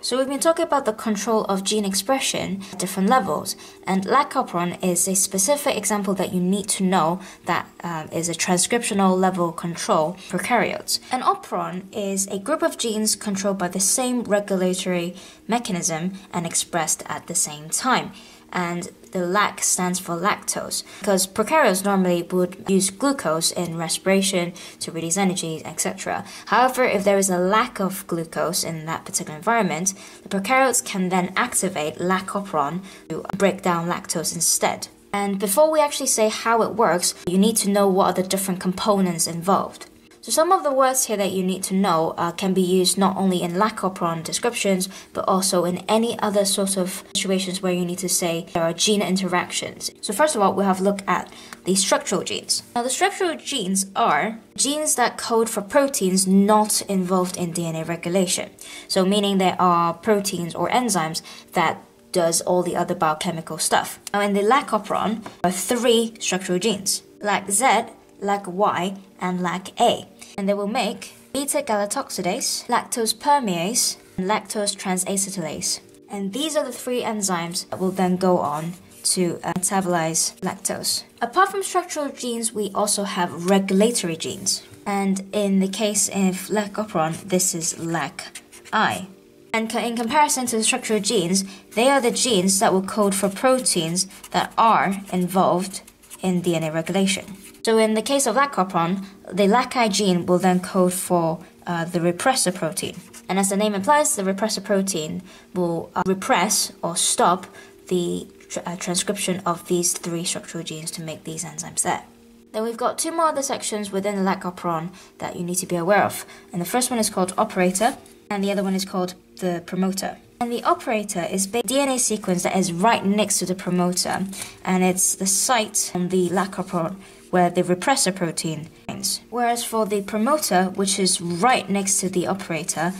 So we've been talking about the control of gene expression at different levels, and lac operon is a specific example that you need to know that um, is a transcriptional level control for prokaryotes. An operon is a group of genes controlled by the same regulatory mechanism and expressed at the same time and the lac stands for lactose because prokaryotes normally would use glucose in respiration to release energy, etc. However, if there is a lack of glucose in that particular environment, the prokaryotes can then activate lac operon to break down lactose instead. And before we actually say how it works, you need to know what are the different components involved. So some of the words here that you need to know uh, can be used not only in lac operon descriptions, but also in any other sort of situations where you need to say there are gene interactions. So first of all, we have a look at the structural genes. Now the structural genes are genes that code for proteins not involved in DNA regulation. So meaning there are proteins or enzymes that does all the other biochemical stuff. Now in the lac operon, there are three structural genes. Lac Z lac Y, and lac A. And they will make beta galactosidase, lactose permease, and lactose transacetylase. And these are the three enzymes that will then go on to uh, metabolize lactose. Apart from structural genes, we also have regulatory genes. And in the case of lac operon, this is lac I. And in comparison to the structural genes, they are the genes that will code for proteins that are involved in DNA regulation. So in the case of lac operon, the LACI gene will then code for uh, the repressor protein. And as the name implies, the repressor protein will uh, repress or stop the uh, transcription of these three structural genes to make these enzymes there. Then we've got two more other sections within the lac operon that you need to be aware of. And the first one is called operator, and the other one is called the promoter. And the operator is a DNA sequence that is right next to the promoter, and it's the site on the lac operon where the repressor protein binds. Whereas for the promoter, which is right next to the operator,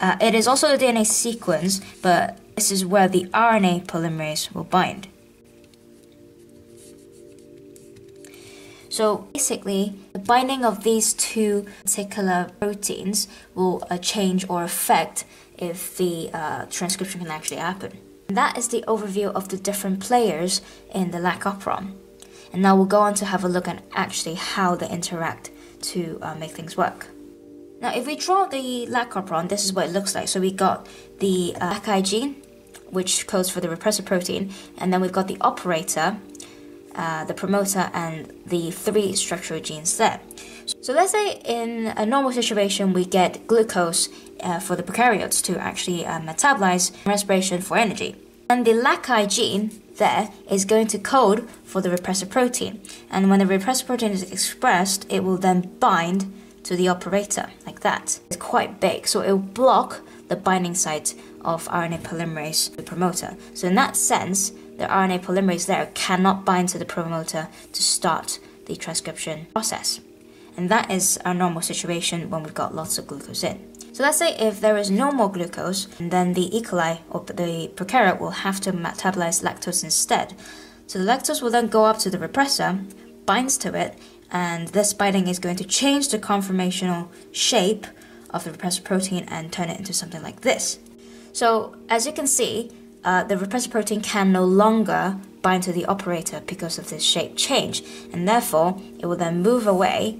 uh, it is also a DNA sequence, but this is where the RNA polymerase will bind. So basically, the binding of these two particular proteins will uh, change or affect if the uh, transcription can actually happen. And that is the overview of the different players in the lac operon. And now we'll go on to have a look at actually how they interact to uh, make things work. Now, if we draw the lac operon, this is what it looks like. So we got the uh, LACI gene, which codes for the repressor protein, and then we've got the operator, uh, the promoter, and the three structural genes there. So let's say in a normal situation we get glucose uh, for the prokaryotes to actually uh, metabolize respiration for energy. And the LACI gene there is going to code for the repressor protein. And when the repressor protein is expressed, it will then bind to the operator, like that. It's quite big, so it will block the binding site of RNA polymerase, to the promoter. So in that sense, the RNA polymerase there cannot bind to the promoter to start the transcription process. And that is our normal situation when we've got lots of glucose in. So let's say if there is no more glucose, then the E. coli or the prokaryote will have to metabolize lactose instead. So the lactose will then go up to the repressor, binds to it, and this binding is going to change the conformational shape of the repressor protein and turn it into something like this. So as you can see, uh, the repressor protein can no longer bind to the operator because of this shape change, and therefore it will then move away,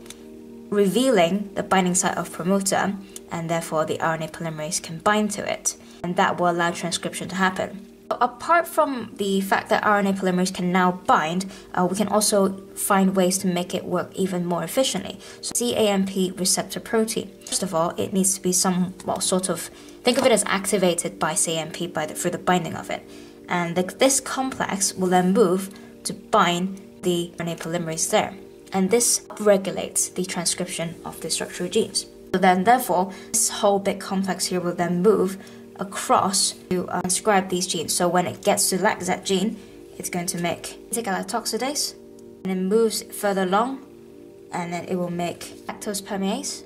revealing the binding site of promoter, and therefore the RNA polymerase can bind to it, and that will allow transcription to happen. Apart from the fact that RNA polymerase can now bind, uh, we can also find ways to make it work even more efficiently. So, CAMP receptor protein. First of all, it needs to be some well, sort of think of it as activated by CAMP by the, through the binding of it, and the, this complex will then move to bind the RNA polymerase there, and this regulates the transcription of the structural genes. So then, therefore, this whole big complex here will then move across to uh, transcribe these genes. So when it gets to that gene, it's going to make galactosidase, and it moves further along, and then it will make lactose permease.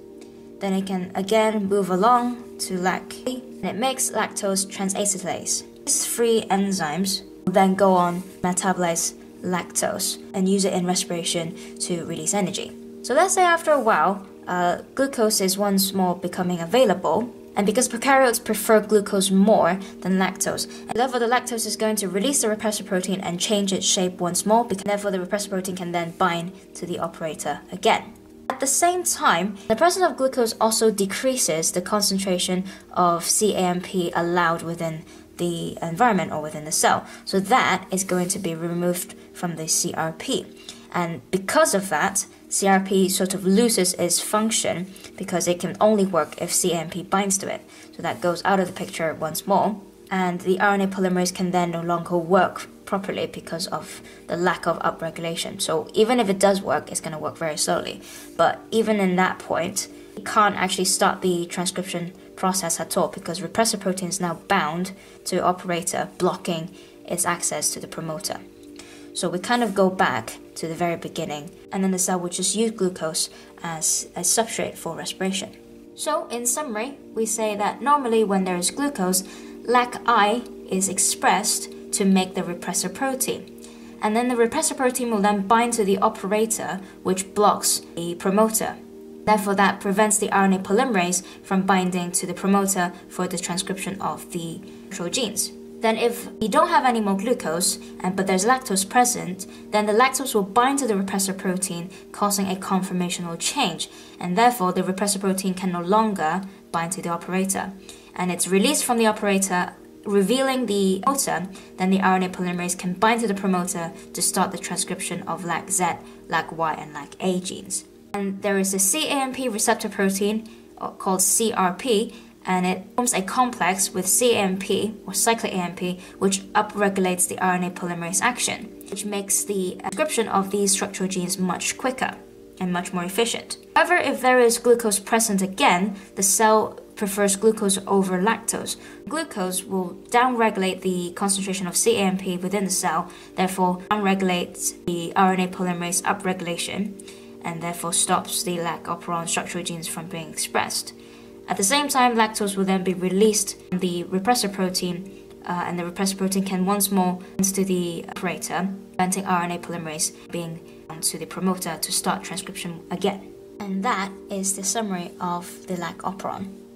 Then it can again move along to lac, and it makes lactose transacetylase. These three enzymes will then go on metabolize lactose and use it in respiration to release energy. So let's say after a while, uh, glucose is once more becoming available, And because prokaryotes prefer glucose more than lactose, and therefore the lactose is going to release the repressor protein and change its shape once more, because therefore the repressor protein can then bind to the operator again. At the same time, the presence of glucose also decreases the concentration of CAMP allowed within the environment or within the cell. So that is going to be removed from the CRP. And because of that, CRP sort of loses its function because it can only work if CAMP binds to it. So that goes out of the picture once more. And the RNA polymerase can then no longer work properly because of the lack of upregulation. So even if it does work, it's going to work very slowly. But even in that point, it can't actually start the transcription process at all because repressor protein is now bound to operator, blocking its access to the promoter. So we kind of go back to the very beginning, and then the cell would just use glucose as a substrate for respiration. So, in summary, we say that normally when there is glucose, LAC-I is expressed to make the repressor protein. And then the repressor protein will then bind to the operator, which blocks the promoter. Therefore, that prevents the RNA polymerase from binding to the promoter for the transcription of the genes. Then if you don't have any more glucose, and, but there's lactose present, then the lactose will bind to the repressor protein, causing a conformational change, and therefore the repressor protein can no longer bind to the operator. And it's released from the operator, revealing the promoter, then the RNA polymerase can bind to the promoter to start the transcription of LAC-Z, LAC-Y, and LAC-A genes. And there is a CAMP receptor protein uh, called CRP and it forms a complex with CAMP or cyclic AMP, which upregulates the RNA polymerase action, which makes the transcription of these structural genes much quicker and much more efficient. However, if there is glucose present again, the cell prefers glucose over lactose. Glucose will downregulate the concentration of CAMP within the cell, therefore downregulates the RNA polymerase upregulation, and therefore stops the lac operon structural genes from being expressed. At the same time, lactose will then be released from the repressor protein, uh, and the repressor protein can once more into the operator, preventing RNA polymerase being bound to the promoter to start transcription again. And that is the summary of the lac operon.